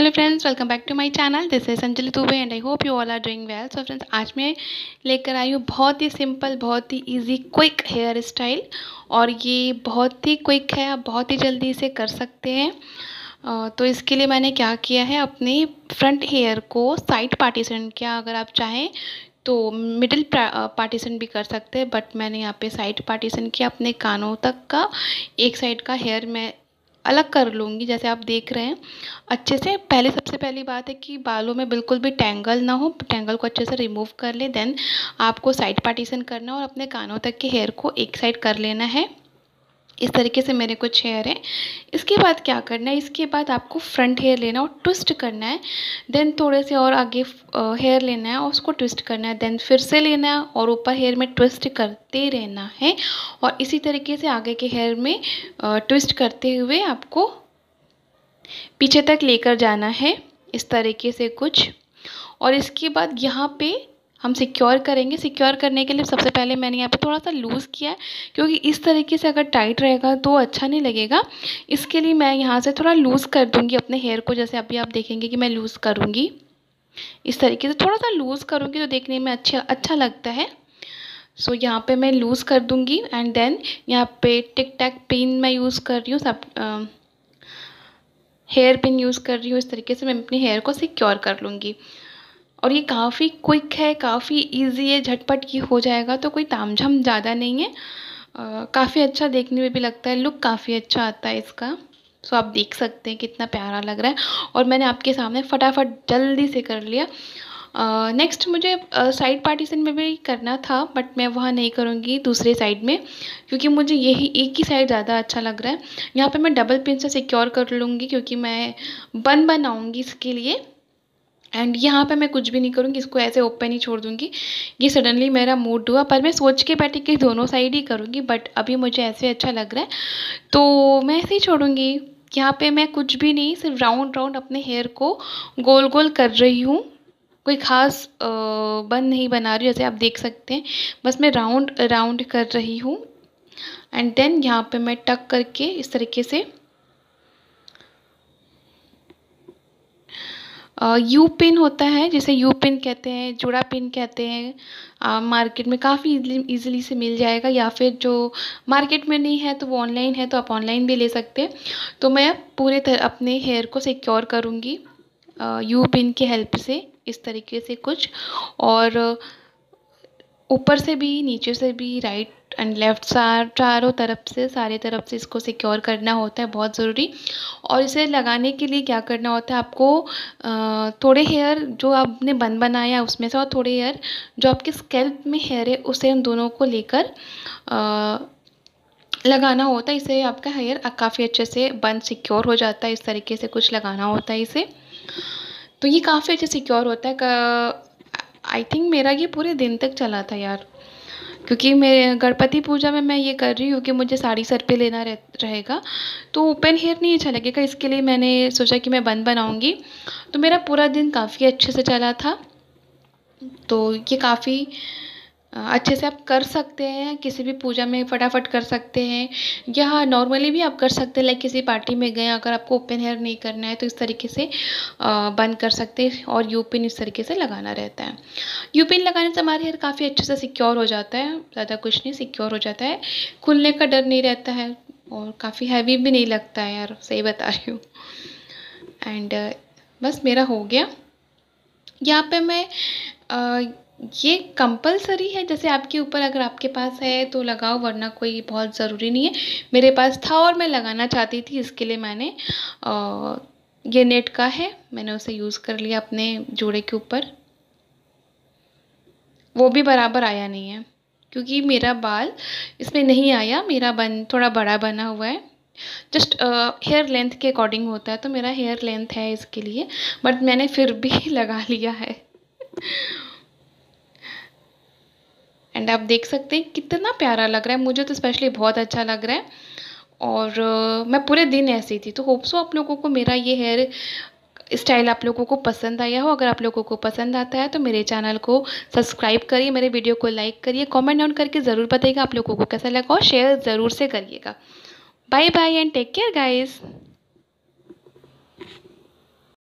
Hello friends welcome back to my channel this is Anjali Dubey and I hope you all are doing well so friends आज मैं लेकर आई हूँ बहुत ही सिंपल बहुत ही इजी क्विक हेयर स्टाइल और ये बहुत ही क्विक है, आप बहुत ही जल्दी इसे कर सकते हैं। तो इसके लिए मैंने क्या किया है, अपने फ्रंट हेयर को साइड पार्टीशन किया, अगर आप चाहें तो मिडिल पार्टीशन भी कर सकते हैं बट मैंने यहाँ पे साइड पार्टीशन किया अपने कानों तक का। एक साइड का हेयर मैं अलग कर लूँगी, जैसे आप देख रहे हैं। अच्छे से, पहले, सबसे पहली बात है कि बालों में बिल्कुल भी टेंगल ना हो टेंगल को अच्छे से रिमूव कर ले देन आपको साइड पार्टीशन करना और अपने कानों तक के हेयर को एक साइड कर लेना है। इस तरीके से मेरे कुछ हेयर हैं। इसके बाद क्या करना है? इसके बाद आपको फ्रंट हेयर लेना है और ट्विस्ट करना है। देन थोड़े से और आगे हेयर लेना है और उसको ट्विस्ट करना है। देन फिर से लेना है और ऊपर हेयर में ट्विस्ट करते रहना है। और इसी तरीके से आगे के हेयर में ट्विस्ट करते हुए आपको पीछे तक लेकर जाना है। इस तरीके से कुछ। और इसके बाद यहाँ पे हम सिक्योर करेंगे। सिक्योर करने के लिए सबसे पहले मैंने यहाँ पे थोड़ा सा लूज़ किया है क्योंकि इस तरीके से अगर टाइट रहेगा तो अच्छा नहीं लगेगा। इसके लिए मैं यहाँ से थोड़ा लूज़ कर दूँगी अपने हेयर को जैसे अभी आप देखेंगे कि मैं लूज़ करूँगी। इस तरीके से थोड़ा सा लूज़ करूँगी तो देखने में अच्छा अच्छा लगता है। सो so, यहाँ पे मैं लूज़ कर दूँगी एंड देन यहाँ पे टिक टैक पिन मैं यूज़ कर रही हूँ सब हेयर पिन यूज़ कर रही हूँ। इस तरीके से मैं अपने हेयर को सिक्योर कर लूँगी। और ये काफ़ी क्विक है काफ़ी इजी है झटपट ये हो जाएगा तो कोई तामझाम ज़्यादा नहीं है। काफ़ी अच्छा देखने में भी लगता है लुक काफ़ी अच्छा आता है इसका। सो आप देख सकते हैं कितना प्यारा लग रहा है। और मैंने आपके सामने फटाफट जल्दी से कर लिया। नेक्स्ट uh, मुझे साइड uh, पार्टीशन में भी करना था बट मैं वहाँ नहीं करूँगी दूसरे साइड में क्योंकि मुझे यही एक ही साइड ज़्यादा अच्छा लग रहा है। यहाँ पे मैं डबल पिन से सिक्योर कर लूँगी क्योंकि मैं बन बनाऊँगी इसके लिए। एंड यहाँ पे मैं कुछ भी नहीं करूँगी, इसको ऐसे ओपन ही छोड़ दूँगी। ये सडनली मेरा मूड हुआ, पर मैं सोच के बैठी कि दोनों साइड ही करूँगी बट अभी मुझे ऐसे अच्छा लग रहा है। तो मैं ऐसे ही छोड़ूँगी। यहाँ पे मैं कुछ भी नहीं, सिर्फ़ राउंड राउंड अपने हेयर को गोल गोल कर रही हूँ। कोई ख़ास बन नहीं बना रही, जैसे आप देख सकते हैं। बस मैं राउंड राउंड कर रही हूँ। एंड देन यहाँ पे मैं टक करके इस तरीके से यू पिन होता है, जिसे यू पिन कहते हैं, जुड़ा पिन कहते हैं मार्केट में काफ़ी इजीली से मिल जाएगा, या फिर जो मार्केट में नहीं है तो वो ऑनलाइन है तो आप ऑनलाइन भी ले सकते हैं। तो मैं पूरे तरह अपने हेयर को सिक्योर करूँगी यू पिन की हेल्प से, इस तरीके से कुछ, और ऊपर से भी, नीचे से भी, राइट एंड लेफ़्ट चारों तरफ़ से, सारे तरफ़ से इसको सिक्योर करना होता है, बहुत ज़रूरी। और इसे लगाने के लिए क्या करना होता है आपको थोड़े हेयर जो आपने बन बनाया उसमें से और थोड़े हेयर जो आपके स्कैल्प में हेयर है, उसे उन दोनों को लेकर लगाना होता है। इसे आपका हेयर काफ़ी अच्छे से बन सिक्योर हो जाता है। इस तरीके से कुछ लगाना होता है इसे। तो ये काफ़ी अच्छे सिक्योर होता है। आई थिंक मेरा ये पूरे दिन तक चला था यार। क्योंकि मेरे गणपति पूजा में मैं ये कर रही हूँ कि मुझे साड़ी सर पे लेना रह, रहेगा। तो ओपन हेयर नहीं अच्छा लगेगा, इसके लिए मैंने सोचा कि मैं बन बनाऊँगी। तो मेरा पूरा दिन काफ़ी अच्छे से चला था। तो ये काफ़ी अच्छे से आप कर सकते हैं, किसी भी पूजा में फटाफट कर सकते हैं, या नॉर्मली भी आप कर सकते हैं लाइक किसी पार्टी में गए, अगर आपको ओपन हेयर नहीं करना है तो इस तरीके से बंद कर सकते हैं, और यू पिन इस तरीके से लगाना रहता है। यू पिन लगाने से हमारे हेयर काफ़ी अच्छे से सिक्योर हो जाता है, ज़्यादा कुछ नहीं सिक्योर हो जाता है, खुलने का डर नहीं रहता है, और काफ़ी हैवी भी नहीं लगता है यार, सही बता रही हूँ। एंड बस मेरा हो गया। यहाँ पे मैं ये कंपलसरी है, जैसे आपके ऊपर अगर आपके पास है तो लगाओ, वरना कोई बहुत ज़रूरी नहीं है। मेरे पास था और मैं लगाना चाहती थी, इसके लिए मैंने ये नेट का है, मैंने उसे यूज़ कर लिया अपने जोड़े के ऊपर। वो भी बराबर आया नहीं है, क्योंकि मेरा बाल इसमें नहीं आया, मेरा बन, थोड़ा बड़ा बना हुआ है। जस्ट हेयर लेंथ के अकॉर्डिंग होता है तो मेरा हेयर लेंथ है इसके लिए बट मैंने फिर भी लगा लिया है। एंड आप देख सकते हैं कितना प्यारा लग रहा है। मुझे तो स्पेशली बहुत अच्छा लग रहा है। और मैं पूरे दिन ऐसी थी। तो होप्सो आप लोगों को मेरा ये हेयर स्टाइल आप लोगों को पसंद आया हो। अगर आप लोगों को पसंद आता है तो मेरे चैनल को सब्सक्राइब करिए, मेरे वीडियो को लाइक करिए कमेंट डाउन करके ज़रूर बताइएगा आप लोगों को कैसा लगा और शेयर ज़रूर से करिएगा। Bye bye and take care guys